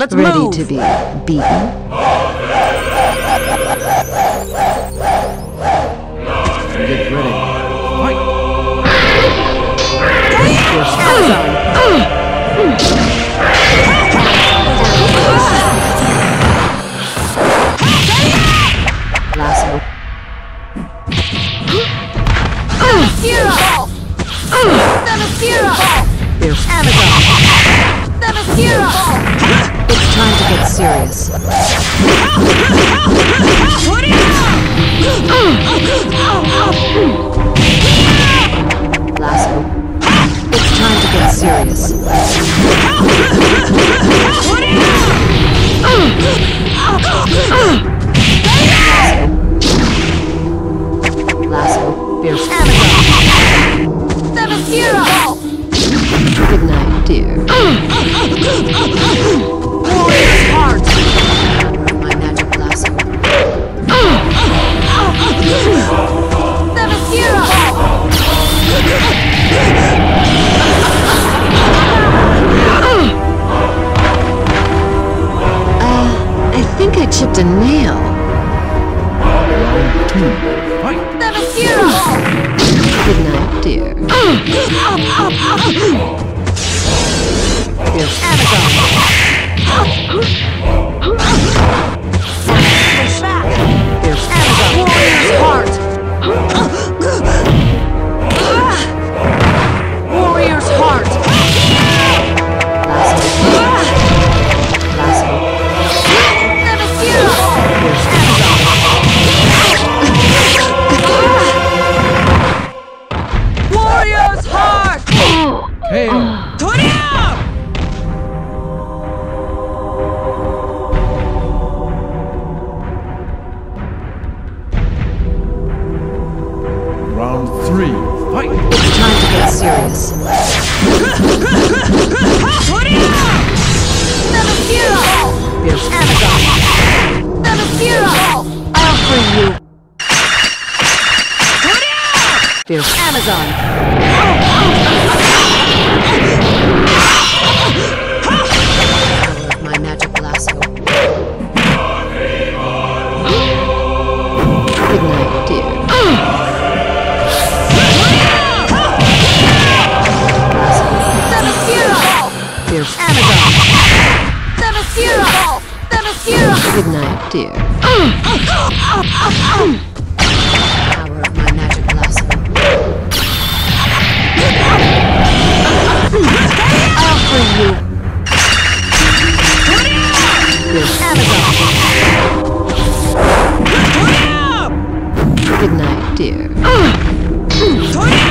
Let's Ready move. to be beaten? Get ready. Fight! Lasso. Themyscira! Themyscira! Fierce. Themyscira! It's time to get serious. Lasso. It's time to get serious. Lasso. Fierce. Amazon! Good night, dear. Fight! Themyscira! Good night, dear. KO! Round three. Fight! It's time to get serious. Themyscira! Fierce. Themyscira! I'll free you. Fierce. Amazon! Good night, dear. Power of my magic. I'll you. Good night, dear.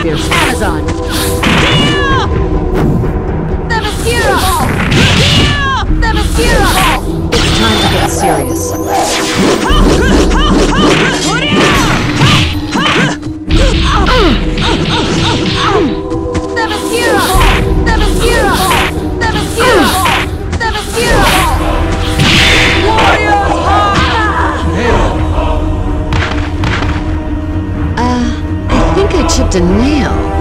Fierce. Amazon! Uh, I think I chipped a nail.